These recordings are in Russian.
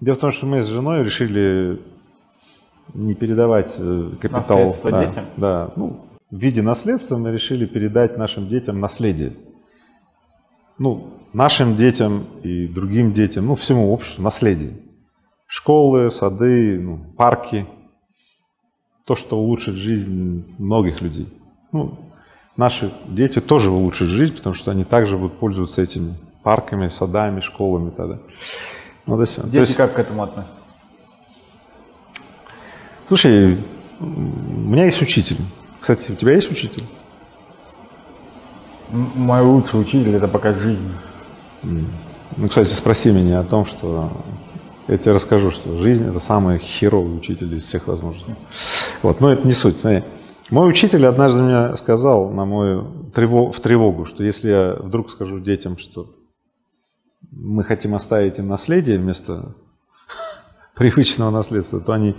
Дело в том, что мы с женой решили не передавать э, капитал. Наследство да, детям? Да. Ну, в виде наследства мы решили передать нашим детям наследие. Ну, нашим детям и другим детям, ну, всему обществу наследие. Школы, сады, ну, парки. То, что улучшит жизнь многих людей. Ну, наши дети тоже улучшат жизнь, потому что они также будут пользоваться этими парками, садами, школами тогда. Ну, да все. Дети есть, как к этому относятся? Слушай, у меня есть учитель. Кстати, у тебя есть учитель? Мой лучший учитель это пока жизнь. Ну, кстати, спроси меня о том, что я тебе расскажу, что жизнь это самый херовый учитель из всех возможных. Вот, но это не суть. Смотри. Мой учитель однажды мне сказал на мою тревогу, в тревогу, что если я вдруг скажу детям, что мы хотим оставить им наследие вместо привычного наследства, то они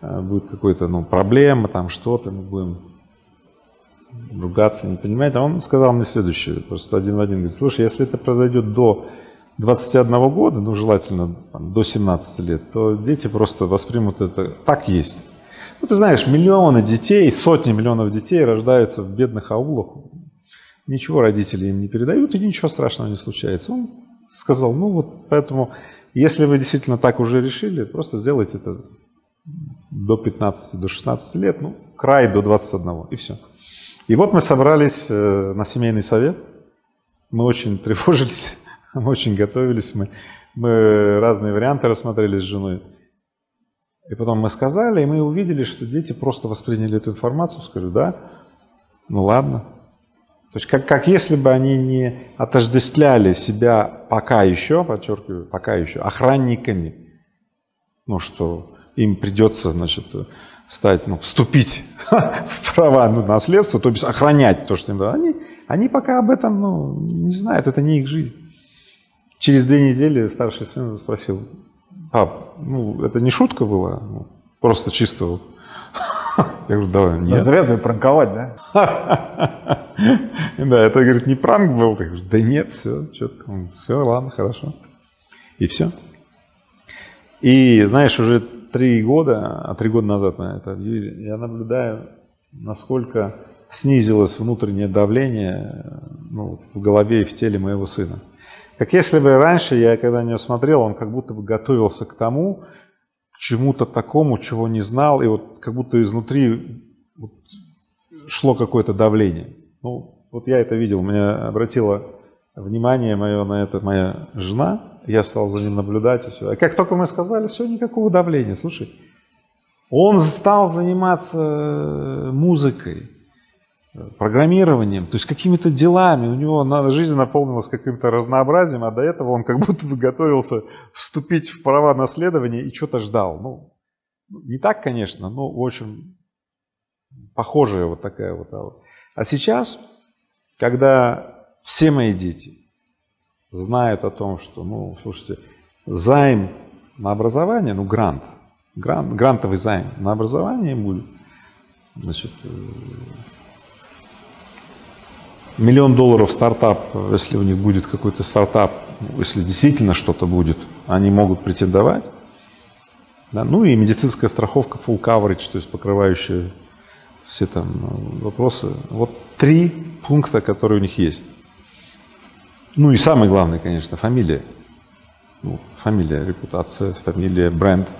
э, будет какой-то ну, проблема, там что-то, мы будем ругаться, не понимаете. А он сказал мне следующее, просто один в один, говорит, слушай, если это произойдет до 21 года, ну желательно там, до 17 лет, то дети просто воспримут это так есть. Ну, ты знаешь, миллионы детей, сотни миллионов детей рождаются в бедных аулах. Ничего родители им не передают, и ничего страшного не случается. Он сказал, ну вот поэтому, если вы действительно так уже решили, просто сделайте это до 15, до 16 лет, ну, край до 21, и все. И вот мы собрались э, на семейный совет, мы очень тревожились, мы очень готовились, мы, мы разные варианты рассмотрели с женой. И потом мы сказали, и мы увидели, что дети просто восприняли эту информацию, сказали, да, ну ладно. То есть как, как если бы они не отождествляли себя пока еще, подчеркиваю, пока еще, охранниками, ну что им придется, значит, стать, ну, вступить в права ну, наследства, то есть охранять то, что им дано. Они, они пока об этом, ну, не знают, это не их жизнь. Через две недели старший сын спросил, пап, ну, это не шутка была, ну, просто чисто вот. Я говорю, давай, нет. Развязывай пранковать, да? Да, это, говорит, не пранк был. Я говорю, да нет, все, четко. Все, ладно, хорошо. И все. И, знаешь, уже три года, а три года назад на это я наблюдаю, насколько снизилось внутреннее давление ну, в голове и в теле моего сына. Как если бы раньше я, когда на него смотрел, он как будто бы готовился к тому, к чему-то такому, чего не знал, и вот как будто изнутри вот шло какое-то давление. Ну, вот я это видел, меня обратила внимание мое на это моя жена, я стал за ним наблюдать и все. А как только мы сказали, все, никакого давления, слушай, он стал заниматься музыкой, программированием, то есть какими-то делами. У него жизнь наполнилась каким-то разнообразием, а до этого он как будто бы готовился вступить в права наследования и что-то ждал. Ну, не так, конечно, но, в общем, похожая вот такая вот. А сейчас, когда все мои дети знают о том, что, ну, слушайте, займ на образование, ну, грант, грант грантовый займ на образование будет, значит, э, миллион долларов стартап, если у них будет какой-то стартап, если действительно что-то будет, они могут претендовать. Да, ну и медицинская страховка full coverage, то есть покрывающая все там э, вопросы. Вот три пункта, которые у них есть. Ну и самый главный, конечно, фамилия. Ну, фамилия, репутация, фамилия, бренд –